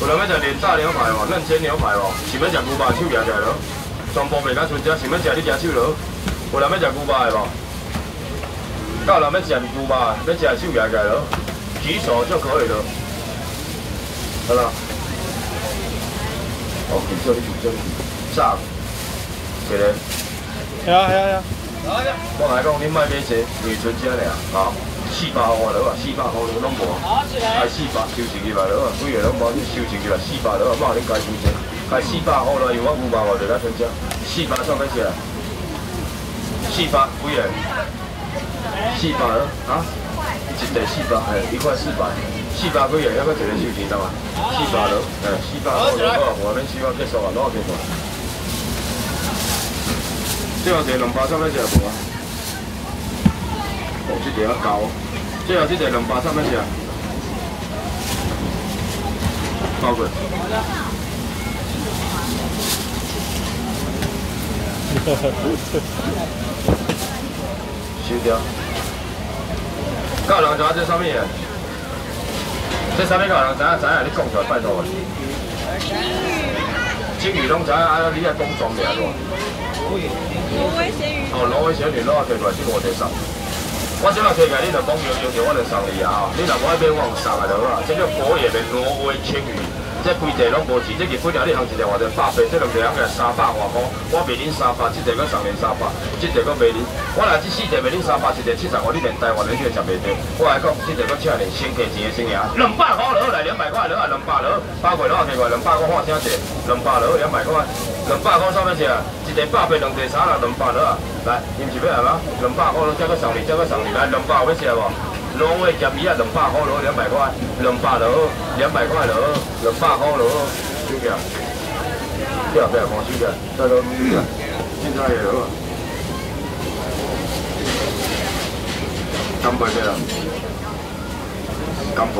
有人要食连炸牛排哦，嫩煎牛排哦，想要食牛排手举起来咯，全部袂甲剩只，想要食你举手咯。有人要食牛排的无？有人要食牛排，要食手举起来咯，举手就可以了。好了。哦，举手你举手，炸，一个。系啊系啊系啊。我来讲，你卖买些女春节俩，啊，四百块了啊，四百块了拢无，开四百收钱去来了啊，几个拢无你收钱去来，四百了啊，冇你加收钱，开四百块了，因为我五百块就来春节，四百算几钱啊？四百几个？四百了啊？一袋四百，哎，一块四百，四百几个，还搁一个收钱呾嘛？四百了，哎，四百块了，好，我们四百结束啊，攞结束。最后一个两百三要食无啊？哦，这个较高。最后这个两百三要食？包过。收掉。有人知影这啥物嘢？这啥物有人知影？知影你讲出来拜托我。金鱼拢知影，啊，你爱讲专名喏。挪威咸鱼。哦，挪威咸鱼，攞下摕过来，这个我得送。我即马摕起来，你就讲要要求，我就送你啊！你若无爱买，我送来就好。这叫国野的挪威青鱼。这规地拢无钱，这日本料你行一条话就百八，这两条个三百外块，我卖恁三百，这条个上年三百，这条个卖恁，我来这四条卖恁三百，一条七十块，你连台湾你都食袂着。我来讲，这条个请你先给钱的先呀，两百块落来，两百块落来，两百落，包括落下过，两百块换啥子？两百落，两百块，两百块上面是啊，一条百八，两条三啦，两百落啊，来，你们是要来吗？两百块落，这个上你，这个上你，来，两百要吃无？挪威夹米啊，两百块咯，两百块，两百咯，两百块咯，两百块咯，收起来，不要不要看收起来，再多，现在也咯，干杯的啦，干杯，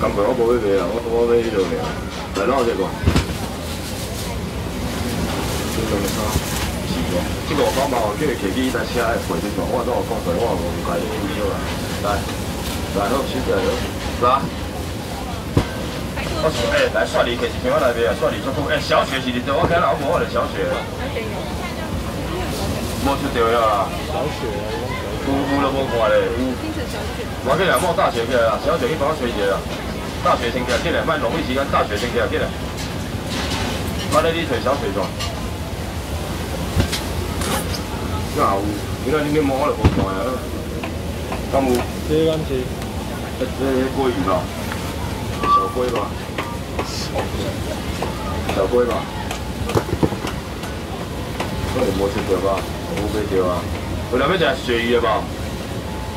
干杯我无要卖啊，我我这个，我讲嘛，叫你骑机台车来陪你坐，我都有讲过，我唔介意你了。来，来好，收起来了，来。我说，哎，来刷你，其实像我来边啊，刷你足久。哎，小雪是你对我看老婆，我的小雪。无出掉呀。小雪啊，有有都无看咧，有。我今日摸大雪起来啦，小雪去帮我吹一下啦。大雪先起来，起来，卖浪费时间，大雪先起来，起来。我咧你吹小雪状。有，你看你面摸了无看啊？敢有？这敢是？这这鲑鱼吧？小龟吧？小龟吧？可能无吃到吧？无买到啊？有人要食鳕鱼的吧？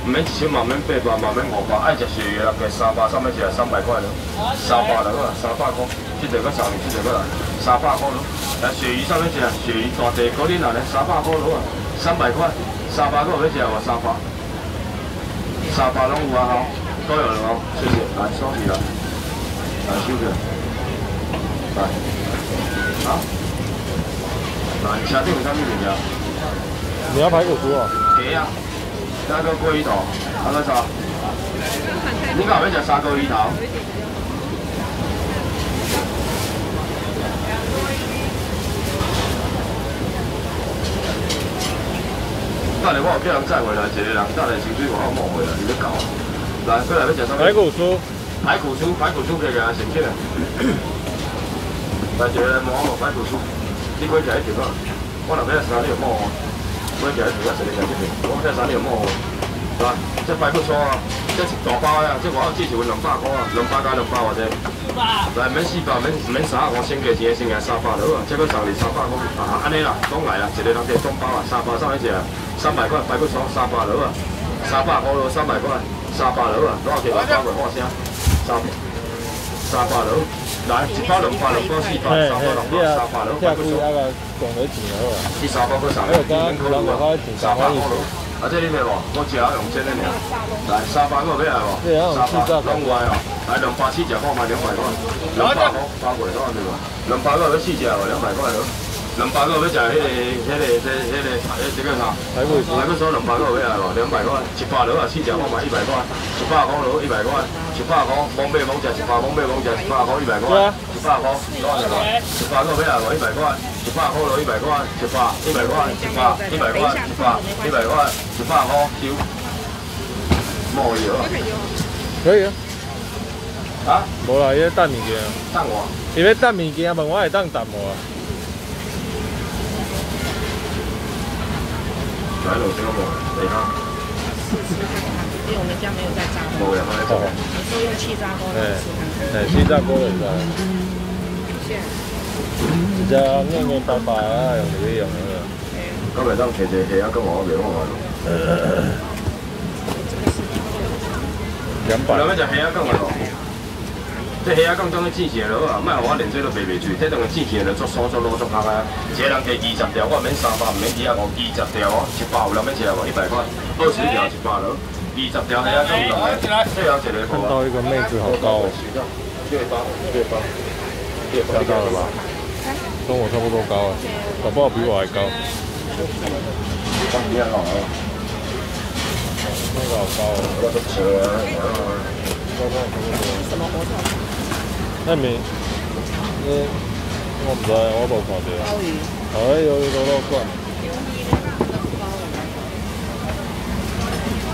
唔免一千万，免八百，万免五百，爱食鳕鱼啊，加三百，三百只三百块咯，三百了好三百块，这条个上面，这条个啦，三百块咯。来鳕鱼上面只，鳕鱼大地嗰啲哪咧？三百块咯啊！三百块，沙发个要食无沙发？沙发拢有啊吼，都有了哦，谢谢，来收起来，来收起来，来，好，来车顶有啥物物件？你要排骨酥哦？鸡啊，加个龟头，阿个啥？你讲要食三个鱼头？等下我有叫人载回来，一个人等下清水我好摸回来，你要搞啊！来，过来要食啥物？排骨酥，排骨酥，排骨酥给他先起来。来，一个来摸摸排骨酥，你可以吃一条啊。我那边三你有摸哦，可以吃一条，一个吃一条。我这三你有摸哦。来，这排骨酥啊，这是大包啊，这我之前问两百块啊，两百加两百或者。来，免四百，免免三百，我先给钱，先给三百了啊。这个上里三百块啊，安尼啦，讲来啦，一个人给中包啊，三百上一只。三百块，排骨酥三百了啊，三百块了，三百块，三百了啊，多少钱？我包过话声，三三百了，来一包两百，两包四百，三包两百，三百了，排骨酥。第三包个三百，两块了，三百块了。啊，这里咩无，我只要用这个尔。来，三百个要来无？三百拢有啊，来两百四只，我卖两百块，两百块包过多少钱？两百个要四只，两百块了。两百个要食迄个、迄个、这、迄个、迄这个啥？排骨酥，排骨酥两百个要来无？两百块，一百罗啊，四只放买一百块，一百块罗一百块，一百块，蒙买蒙食，一百蒙买蒙食，一百块一百块，一百块，多少钱？一百个要来无？一百块，一百块罗一百块，一百一百块，一百一百块，一百一百块，一百块收。冇有啊？可以啊。啊？无啦，伊咧等物件，等我。伊咧等物件，问我会当等无啊？来路这个冇，你看。因为我们家没有在炸锅。冇人在做。你说用气炸锅来试看看。哎，气炸锅会使。现一只硬硬白白啊，用就可以用了。今日当摕一个虾仔跟我袂好啊。两百。两要食虾仔羹啊咯。这虾仔羹当去了啊，莫互我连做都卖袂出。这当去煎起来了，做酥做卤做香啊。一个人加二十条，我免三百，毋免几啊五，二十条哦，一百有人要食无？一百块，二十条一百咯，二十条虾仔羹两个，最后一个看到一个妹子好高。哦。月八，月八，月八到了吧？跟我差不多高。啊，搞不好比我还高。当然好啊。那个好高。哦。我都吃了，高。高。差不多。什么活动？那没，嗯，我唔知，我冇看到。鲍鱼。哎，有有多多罐。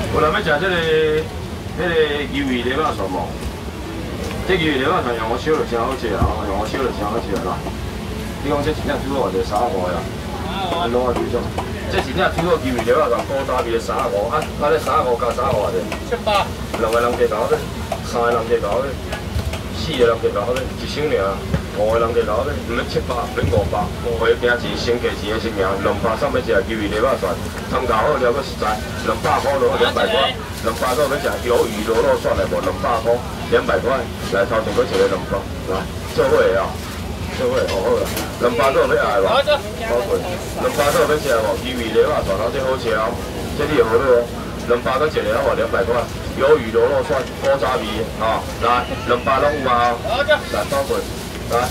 有人要食这个，迄个鱿鱼粒仔蒜无？这鱿鱼粒仔蒜用我烧就真好食啊，用我烧就真好食啦。你讲这真正煮好就三块啊？你拢爱几种？这真正煮好鱿鱼粒仔蒜，高大味的三块，啊，啊，这三块加三块的。七八。两个人加搞的，三个人加搞的，四个人加搞的，一箱尔。五个人加搞的，唔免七百，免五百，五个惊钱，先加钱的性命，两百三要食鱿鱼粒仔蒜，汤头好了搁实在，两百块落两百块，两百块要食鱿鱼螺肉蒜来无？两百块，两百块，来头前搁一个两百，来做伙啊，做伙好好啦，两百块要来无？好贵，两百块要食无？鱿鱼粒仔蒜啊，这好吃哦，这你好了，两百搁一个好？两百块，鱿鱼螺肉蒜，古早味啊，来两百拢有啊，来多贵。来，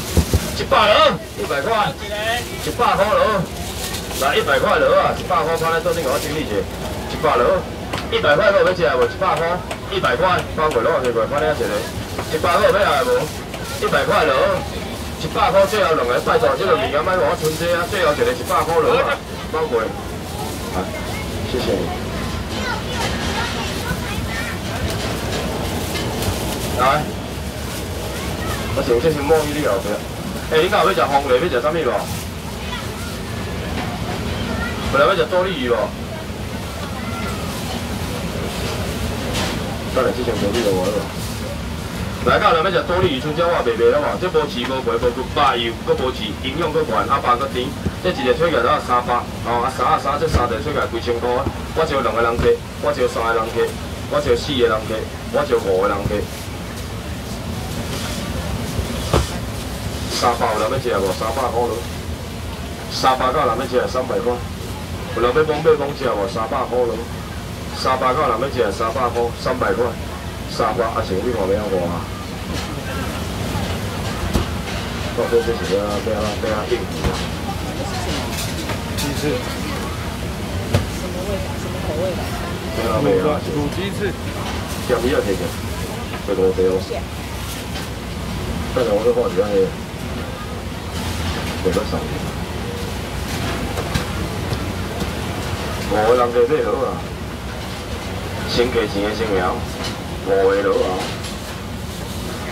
一百了，一百块，一百块了，来一百块了啊！一百块放在桌顶，我整理一下。一百了，一百块要要吃无？一百块，一百块，包过了，这个放在一个。一百块要来无？一百块了，一百块最后两个拜托，这个物件卖我存这啊，最后一个一百块了啊，包过。好，谢谢你。来。我想这是摸鱼你后边。哎，你今日要食红梨，要食啥物无？本来要食多利鱼无？等下之前做呢个我了。来，到人要食多利鱼，春椒话卖卖了嘛？这无饲无肥，无骨，白油，搁无饲，营养搁悬，啊，巴搁甜。这一个吹起来都三百，哦，啊三啊三，这三个吹起来几千块。我招两个人客，我招三个人客，我招四个人客，我招五个人客。三百有人要食无？三百块咯。三百个人要食三百块。有人要讲要讲食无？三百块咯。三百个人要食三百块，三百块。三百啊，像你看要安怎啊？到底这是要要要要应付啊？鸡翅。什么味道？什么口味的？卤的卤鸡翅。要不要这个？这个不用。但是我这话题上。五个少，五个人加买好啊，先给钱的先苗，五个落啊，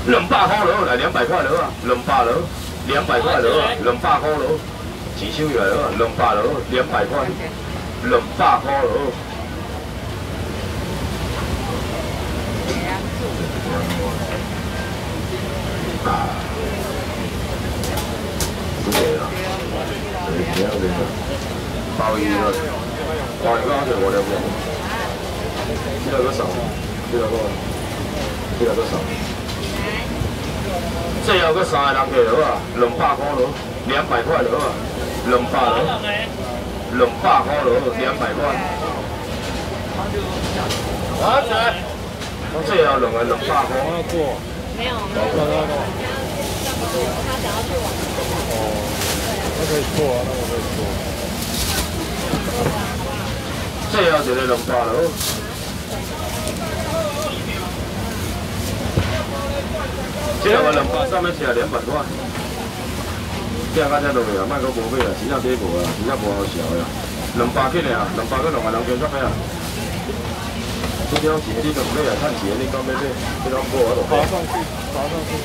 两百块落来两百块落啊，两百落，两百块落啊，两百块落，钱收来了啊，两百落，两百块，两百块落。鲍鱼了，鲍鱼刚才我了不？这个多少？这个多？这个多少？最后个三个人去了啊，两百块了，两百块了啊，两百了，两百块了，两百块。好吃。最后两个两百块。没有。没有。他想要去玩。哦。那可以做啊，那我可以做。最后一个两百了。这个两百上面写两百块。这个才落去啊，卖个无买啊，真正底无啊，真正无好笑啊。两百斤的啊，两百个两万人捐出去啊。这种钱你都唔买啊，趁钱你讲要买，这种无我就爬上去，爬上去。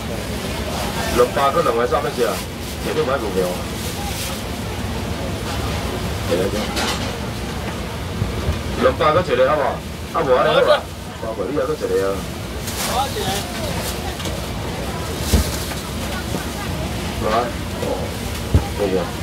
两百个两万上面写，绝对买股票。来来两百个一个好无？啊无安尼好啊，包括你还搁一个啊。来，哦，这个。